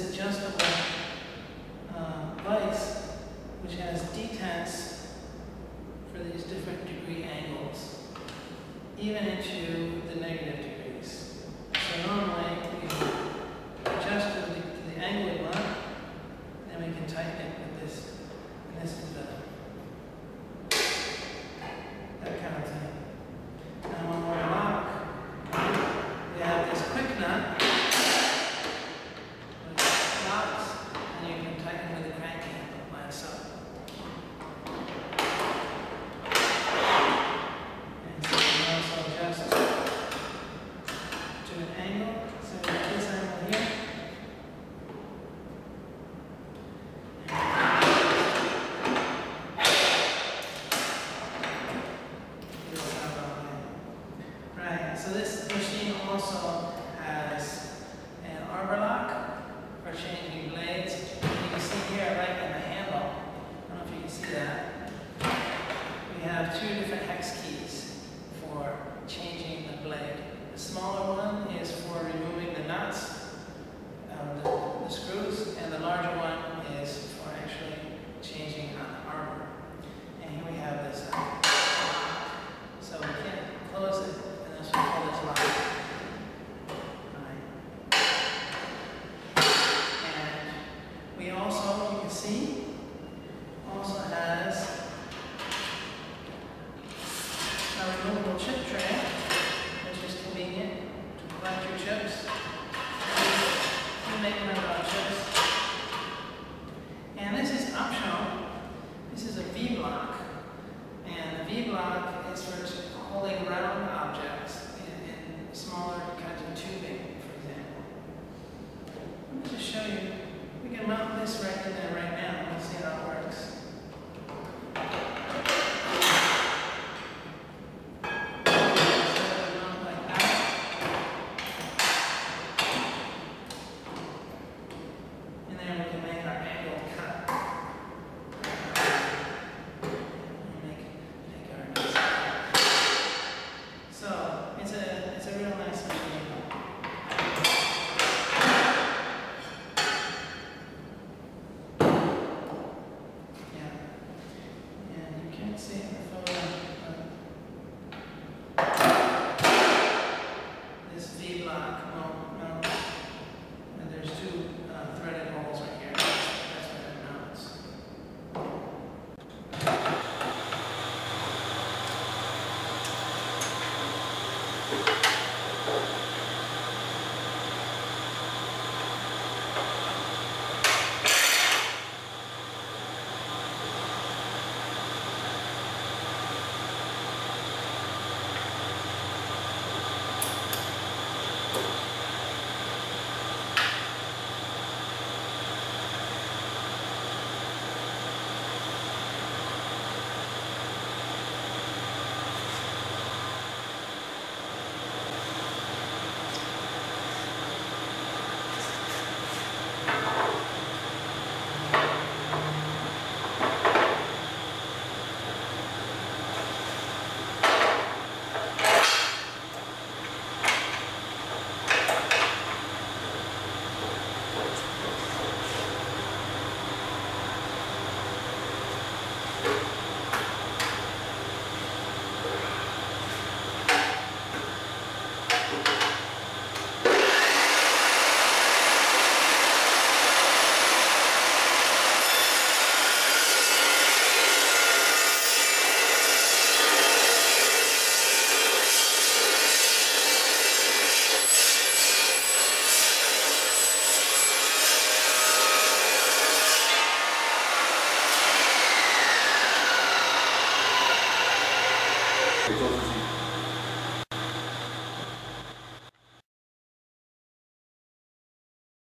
it just this adjustable,